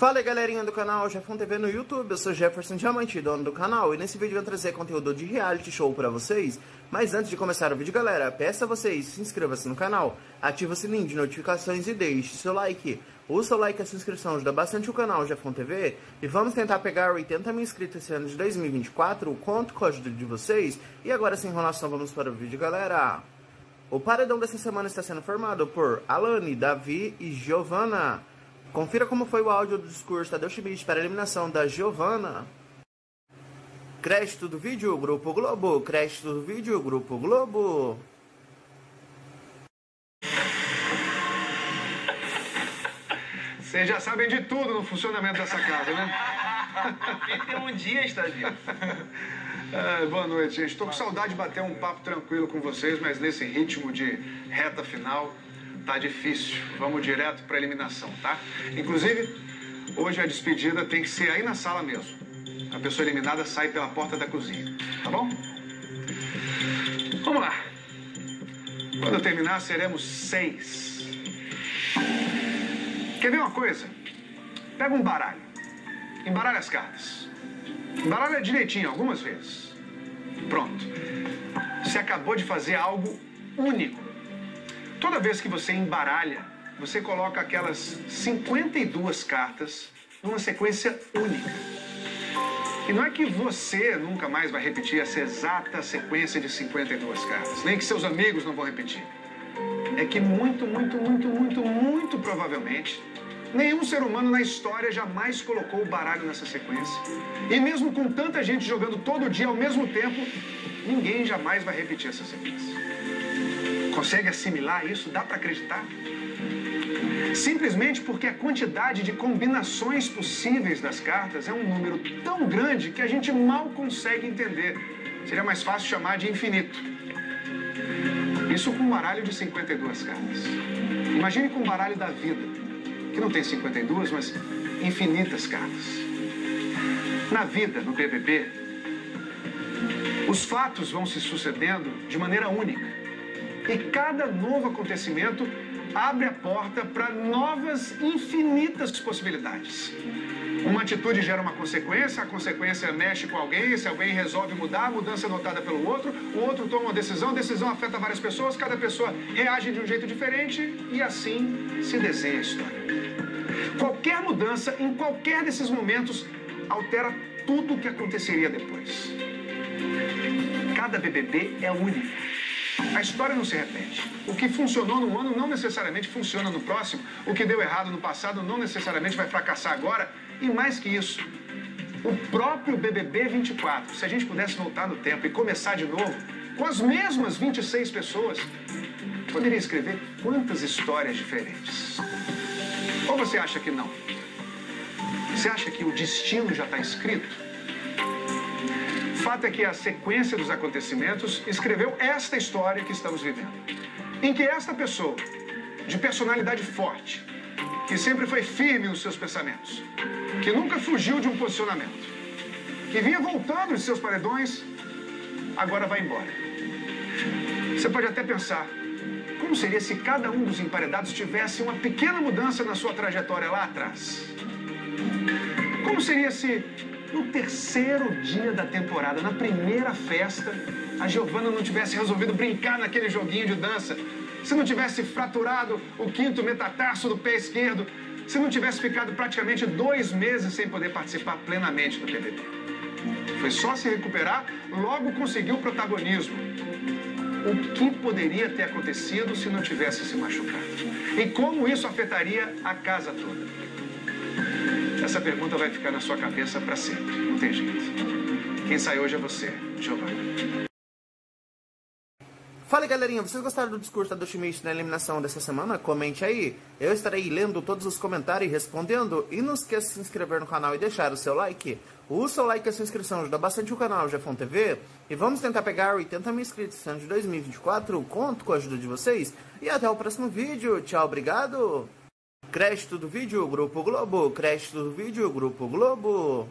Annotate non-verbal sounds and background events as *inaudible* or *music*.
Fala galerinha do canal Jefão TV no YouTube, eu sou Jefferson Diamante, dono do canal, e nesse vídeo eu vou trazer conteúdo de reality show pra vocês. Mas antes de começar o vídeo galera, peço a vocês, se inscreva-se no canal, ative o sininho de notificações e deixe seu like. O seu like e a sua inscrição ajuda bastante o canal Jefão TV, e vamos tentar pegar 80 mil inscritos esse ano de 2024, conto com a ajuda de vocês. E agora sem enrolação vamos para o vídeo galera. O paredão dessa semana está sendo formado por Alane, Davi e Giovanna. Confira como foi o áudio do discurso Tadeu Schmidt para a eliminação da Giovanna. Crédito do vídeo, Grupo Globo. Crédito do vídeo, Grupo Globo. Vocês já sabem de tudo no funcionamento dessa casa, né? Tem um dia, estagiário. *laughs* Ah, boa noite, gente. Estou com saudade de bater um papo tranquilo com vocês, mas nesse ritmo de reta final tá difícil. Vamos direto para eliminação, tá? Inclusive, hoje a despedida tem que ser aí na sala mesmo. A pessoa eliminada sai pela porta da cozinha, tá bom? Vamos lá. Quando terminar, seremos seis. Quer ver uma coisa? Pega um baralho. Embaralha as cartas. Embaralha direitinho, algumas vezes. Pronto. Você acabou de fazer algo único Toda vez que você embaralha, você coloca aquelas 52 cartas numa sequência única. E não é que você nunca mais vai repetir essa exata sequência de 52 cartas, nem que seus amigos não vão repetir. É que muito, muito, muito, muito, muito provavelmente, nenhum ser humano na história jamais colocou o baralho nessa sequência. E mesmo com tanta gente jogando todo dia ao mesmo tempo, ninguém jamais vai repetir essa sequência. Consegue assimilar isso? Dá para acreditar? Simplesmente porque a quantidade de combinações possíveis das cartas é um número tão grande que a gente mal consegue entender. Seria mais fácil chamar de infinito. Isso com um baralho de 52 cartas. Imagine com um baralho da vida, que não tem 52, mas infinitas cartas. Na vida, no BBB, os fatos vão se sucedendo de maneira única. E cada novo acontecimento abre a porta para novas, infinitas possibilidades. Uma atitude gera uma consequência, a consequência mexe com alguém, se alguém resolve mudar, a mudança é notada pelo outro, o outro toma uma decisão, a decisão afeta várias pessoas, cada pessoa reage de um jeito diferente e assim se desenha a história. Qualquer mudança em qualquer desses momentos altera tudo o que aconteceria depois. Cada BBB é único. A história não se repete. O que funcionou num ano não necessariamente funciona no próximo. O que deu errado no passado não necessariamente vai fracassar agora. E mais que isso, o próprio BBB 24, se a gente pudesse voltar no tempo e começar de novo, com as mesmas 26 pessoas, poderia escrever quantas histórias diferentes. Ou você acha que não? Você acha que o destino já está escrito? Fato é que a sequência dos acontecimentos escreveu esta história que estamos vivendo. Em que esta pessoa, de personalidade forte, que sempre foi firme nos seus pensamentos, que nunca fugiu de um posicionamento, que vinha voltando de seus paredões, agora vai embora. Você pode até pensar, como seria se cada um dos emparedados tivesse uma pequena mudança na sua trajetória lá atrás? Como seria se no terceiro dia da temporada, na primeira festa, a Giovanna não tivesse resolvido brincar naquele joguinho de dança, se não tivesse fraturado o quinto metatarso do pé esquerdo, se não tivesse ficado praticamente dois meses sem poder participar plenamente do BBB. Foi só se recuperar, logo conseguiu o protagonismo. O que poderia ter acontecido se não tivesse se machucado? E como isso afetaria a casa toda? Essa pergunta vai ficar na sua cabeça para sempre. Não tem jeito. Quem sai hoje é você, Giovanni. Fala galerinha, vocês gostaram do discurso da Schmidt na eliminação dessa semana? Comente aí. Eu estarei lendo todos os comentários e respondendo. E não esqueça de se inscrever no canal e deixar o seu like. O seu like e a sua inscrição ajuda bastante o canal Jefão TV. E vamos tentar pegar 80 mil inscritos esse ano de 2024. Conto com a ajuda de vocês. E até o próximo vídeo. Tchau, obrigado. Crédito do vídeo, Grupo Globo. Crédito do vídeo, Grupo Globo.